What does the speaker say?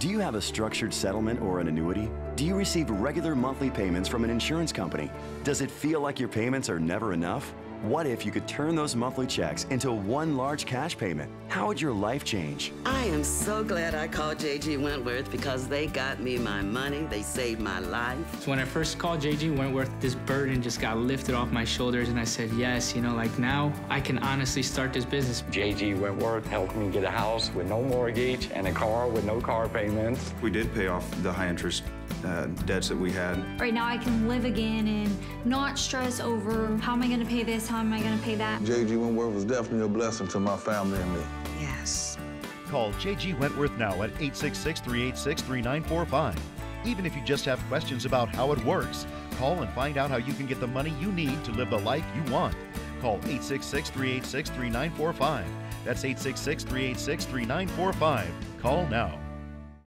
Do you have a structured settlement or an annuity? Do you receive regular monthly payments from an insurance company? Does it feel like your payments are never enough? What if you could turn those monthly checks into one large cash payment? How would your life change? I am so glad I called JG Wentworth because they got me my money. They saved my life. So when I first called JG Wentworth, this burden just got lifted off my shoulders, and I said, yes, you know, like now I can honestly start this business. JG Wentworth helped me get a house with no mortgage and a car with no car payments. We did pay off the high interest uh, debts that we had. Right now I can live again and not stress over how am I going to pay this, how am I going to pay that. J.G. Wentworth was definitely a blessing to my family and me. Yes. Call J.G. Wentworth now at 866 386 3945. Even if you just have questions about how it works, call and find out how you can get the money you need to live the life you want. Call 866 386 3945. That's 866 386 3945. Call now.